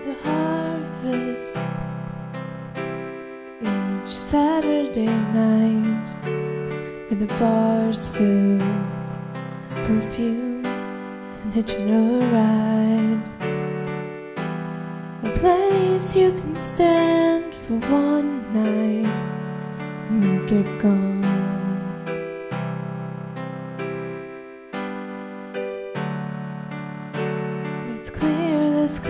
There's a harvest each Saturday night when the bars fill with perfume and hitching a ride. A place you can stand for one night and get gone. It's clear this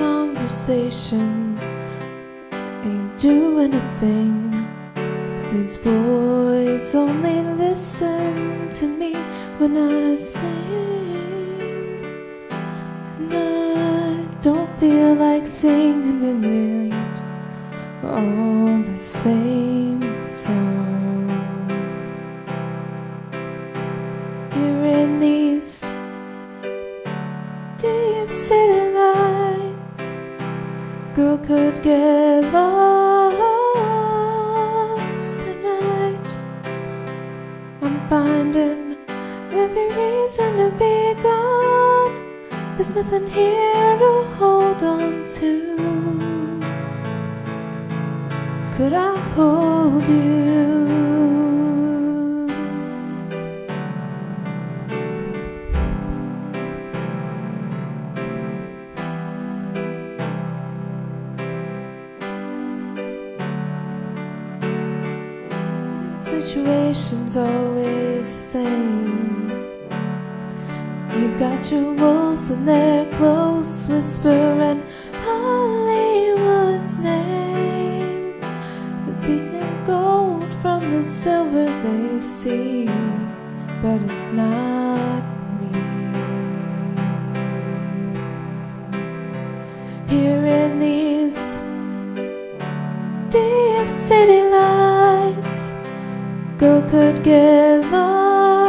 conversation ain't doing a thing. Cause these boys only listen to me when I sing. And I don't feel like singing it ain't all the same song. Girl could get lost tonight. I'm finding every reason to be gone. There's nothing here to hold on to. Could I hold you? Situation's always the same. You've got your wolves and their close whispering Hollywood's name. They're gold from the silver they see, but it's not me. Here in these deep city girl could get lost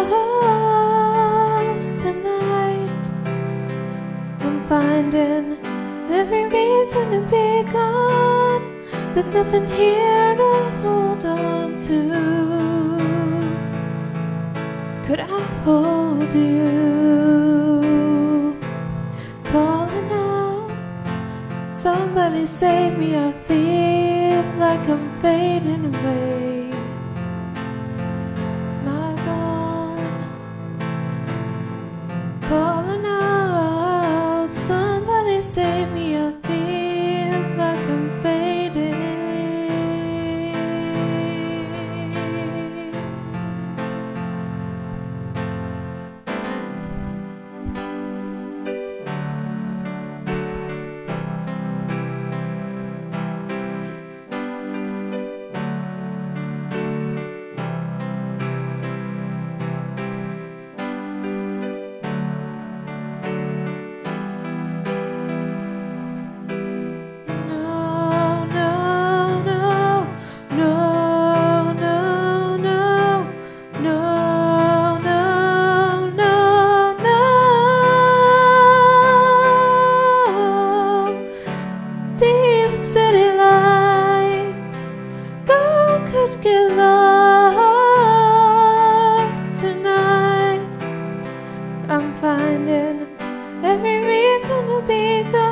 tonight. I'm finding every reason to be gone. There's nothing here to hold on to. Could I hold you? Calling out, somebody save me. I feel like I'm. finding every reason to be gone.